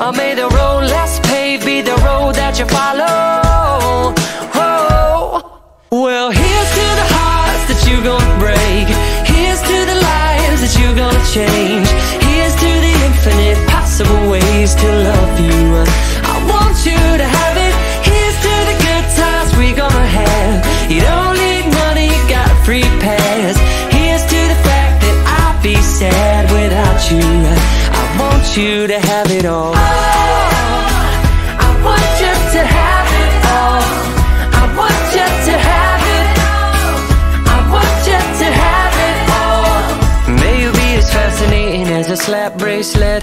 Or may the road less paved be the road that you follow. Whoa. Well, here's to the hearts that you're gonna break. Here's to the lives that you're gonna change. Here's to the infinite possible ways to love you. I want you to want you to have it all. Oh, I want you to have it all. I want you to have it. All. I want you to have it all. May you be as fascinating as a slap bracelet.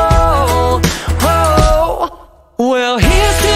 Well, here's.